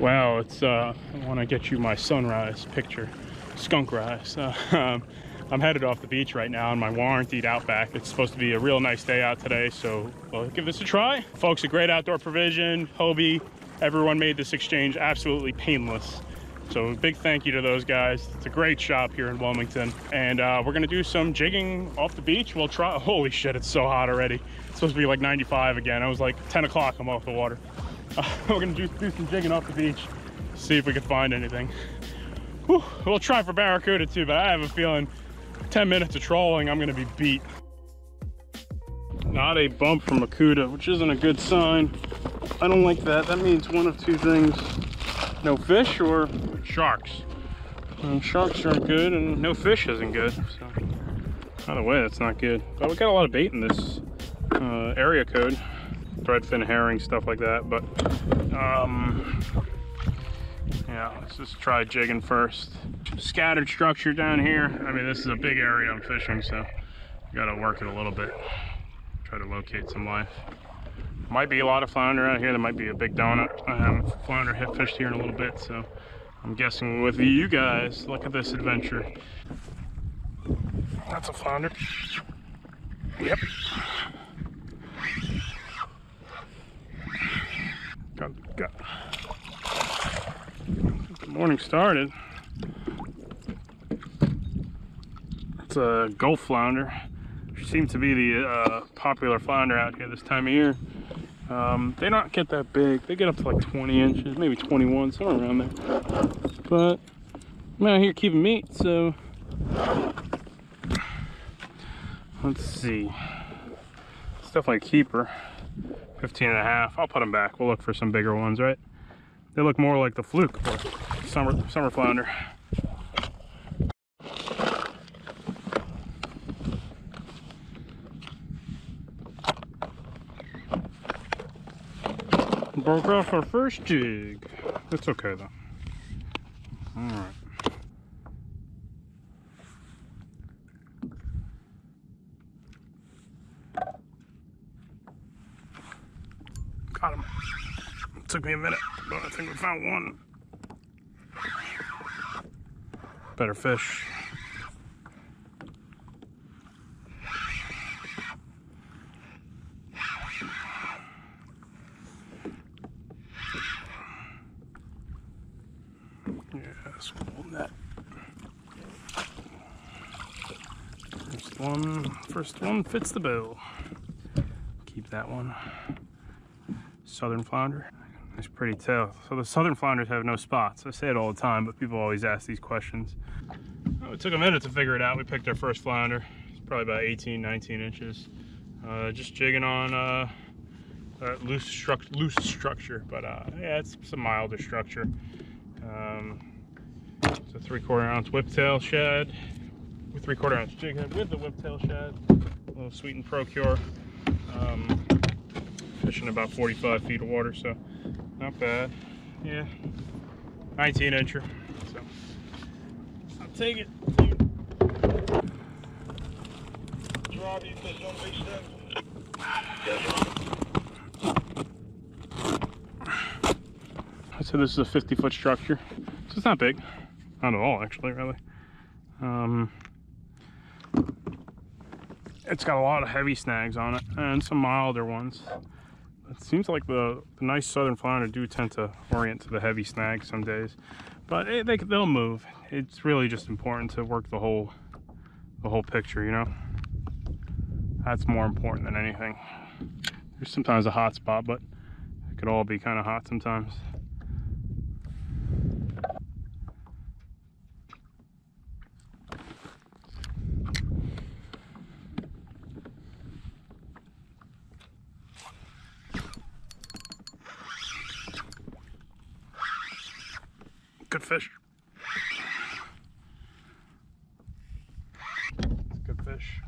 Wow, it's uh, I want to get you my sunrise picture, skunk rise. Uh, um, I'm headed off the beach right now in my warranted Outback. It's supposed to be a real nice day out today, so we'll give this a try. Folks, a great outdoor provision, Hobie, everyone made this exchange absolutely painless. So big thank you to those guys. It's a great shop here in Wilmington. And uh, we're gonna do some jigging off the beach. We'll try, holy shit, it's so hot already. It's supposed to be like 95 again. I was like 10 o'clock, I'm off the water. Uh, we're gonna do, do some jigging off the beach, see if we can find anything. Whew. We'll try for barracuda too, but I have a feeling 10 minutes of trolling, I'm gonna be beat. Not a bump from a cuda, which isn't a good sign. I don't like that. That means one of two things. No fish or sharks. And sharks aren't good and no fish isn't good. So either way, that's not good. But we got a lot of bait in this uh, area code. Threadfin herring, stuff like that. But um, yeah, let's just try jigging first. Scattered structure down here. I mean, this is a big area I'm fishing, so gotta work it a little bit. Try to locate some life. Might be a lot of flounder out here. There might be a big donut. I haven't flounder hit fished here in a little bit, so I'm guessing with you guys, look at this adventure. That's a flounder. Yep. Got. The morning started. It's a Gulf flounder. Seems to be the uh, popular flounder out here this time of year. Um, they don't get that big. They get up to like 20 inches, maybe 21, somewhere around there. But I'm out here keeping meat, so let's see. It's definitely a keeper. 15 and a half. I'll put them back. We'll look for some bigger ones, right? They look more like the fluke or summer summer flounder. Broke off our first jig. It's okay though. Alright. Got him. Took me a minute, but I think we found one. Better fish. Yes, net. First one, first one fits the bill. Keep that one. Southern flounder. Nice pretty tail. So the southern flounders have no spots. I say it all the time, but people always ask these questions. Oh, it took a minute to figure it out. We picked our first flounder. It's probably about 18, 19 inches. Uh, just jigging on uh, loose, stru loose structure, but uh, yeah, it's some milder structure. Um, it's a three quarter ounce whiptail shad with three quarter ounce jig head with the whiptail shad. A little sweetened Pro-Cure. Um, fishing about 45 feet of water, so not bad. Yeah, 19 incher. So I'll take it. So this is a 50 foot structure. So it's not big. Not at all, actually, really. Um, it's got a lot of heavy snags on it and some milder ones. It seems like the, the nice southern flounder do tend to orient to the heavy snags some days, but it, they, they'll move. It's really just important to work the whole the whole picture, you know. That's more important than anything. There's sometimes a hot spot, but it could all be kind of hot sometimes. Good fish. Good fish.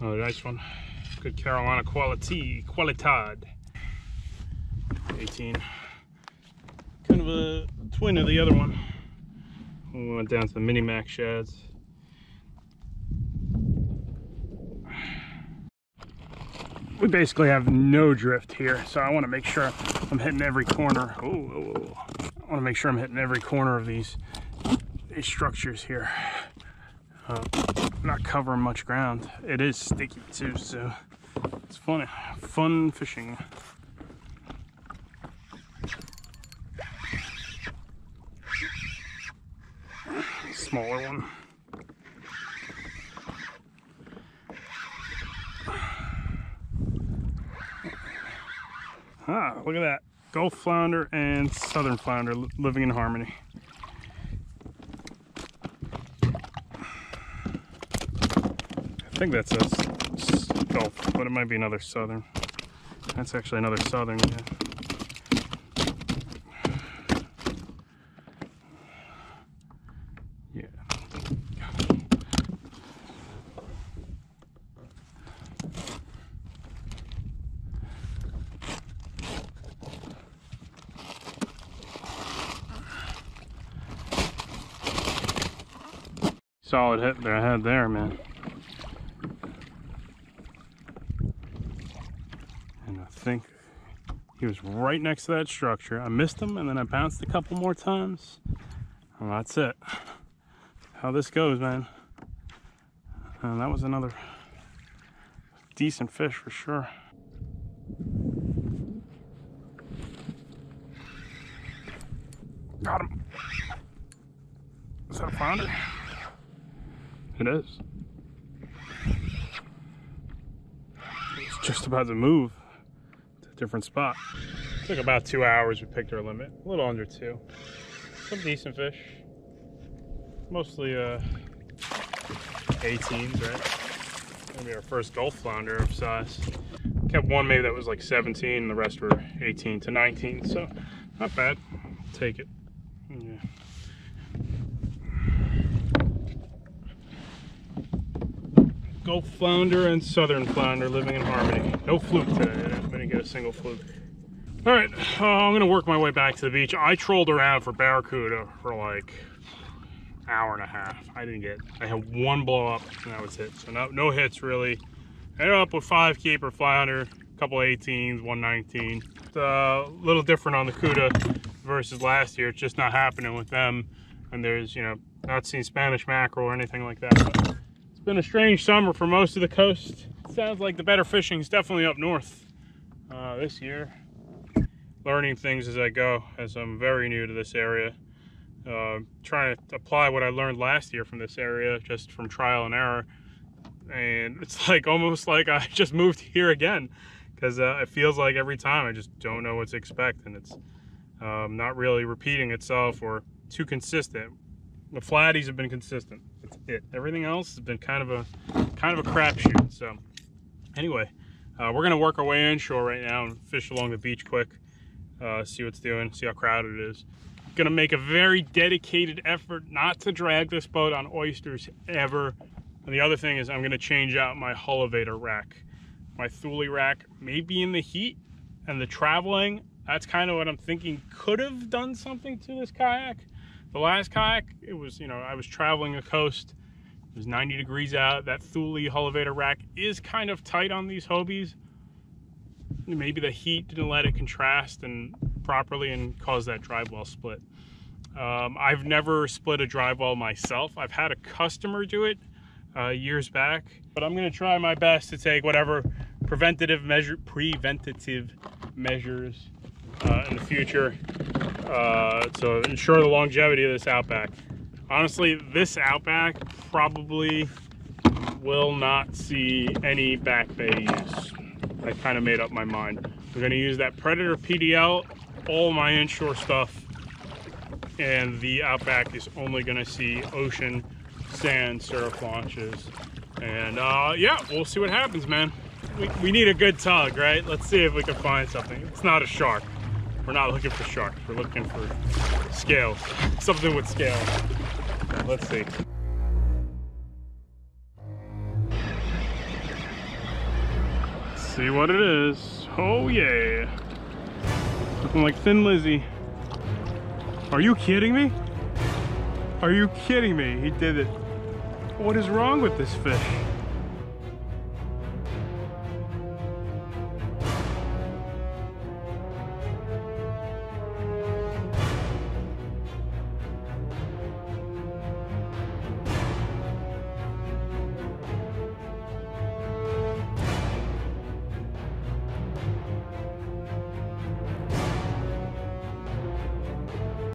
Oh, nice one. Good Carolina quality, qualitad. 18. Kind of a twin of the other one. We went down to the Mini Mack shads. We basically have no drift here, so I want to make sure I'm hitting every corner. Oh. I want to make sure I'm hitting every corner of these, these structures here. Uh, not covering much ground. It is sticky too, so it's fun, fun fishing. Smaller one. Ah, look at that. Gulf flounder and southern flounder living in harmony. I think that's a Gulf, but it might be another southern. That's actually another southern, yeah. Solid hit that I had there, man. And I think he was right next to that structure. I missed him and then I bounced a couple more times. And that's it. How this goes, man. And that was another decent fish for sure. Got him. Is that a flounder? It is. It's just about to move to a different spot. Took about two hours. We picked our limit, a little under two. Some decent fish. Mostly uh, 18s, right? Maybe our first Gulf flounder of size. Kept one maybe that was like 17, and the rest were 18 to 19, so not bad. Take it. Yeah. Gulf flounder and southern flounder living in harmony. No fluke today. I'm gonna get a single fluke. All right, uh, I'm gonna work my way back to the beach. I trolled around for barracuda for like hour and a half. I didn't get, I had one blow up and that was it. So no, no hits really. Ended up with five keeper flounder, a couple 18s, 119. It's a little different on the Cuda versus last year. It's just not happening with them. And there's, you know, not seen Spanish mackerel or anything like that. But been a strange summer for most of the coast. Sounds like the better fishing is definitely up north uh, this year. Learning things as I go, as I'm very new to this area. Uh, trying to apply what I learned last year from this area, just from trial and error. And it's like almost like I just moved here again because uh, it feels like every time I just don't know what to expect and it's um, not really repeating itself or too consistent. The flatties have been consistent it. Everything else has been kind of a kind of a crapshoot. So anyway, uh, we're gonna work our way inshore right now and fish along the beach quick. Uh, see what's doing, see how crowded it is. Gonna make a very dedicated effort not to drag this boat on oysters ever. And the other thing is I'm gonna change out my Hullivator rack. My Thule rack may be in the heat and the traveling. That's kind of what I'm thinking could have done something to this kayak. The last kayak, it was, you know, I was traveling the coast. It was 90 degrees out. That Thule Hullivator rack is kind of tight on these Hobies. Maybe the heat didn't let it contrast and properly and cause that drive well split. Um, I've never split a drive well myself. I've had a customer do it uh, years back, but I'm gonna try my best to take whatever preventative measure, preventative measures uh, in the future uh, to ensure the longevity of this Outback. Honestly, this Outback probably will not see any back bay use. I kind of made up my mind. We're going to use that Predator PDL, all my inshore stuff, and the Outback is only going to see ocean, sand, surf launches. And uh, yeah, we'll see what happens, man. We, we need a good tug, right? Let's see if we can find something. It's not a shark. We're not looking for sharks. We're looking for scales. Something with scales. Let's see. See what it is. Oh yeah. Looking like Thin Lizzy. Are you kidding me? Are you kidding me? He did it. What is wrong with this fish?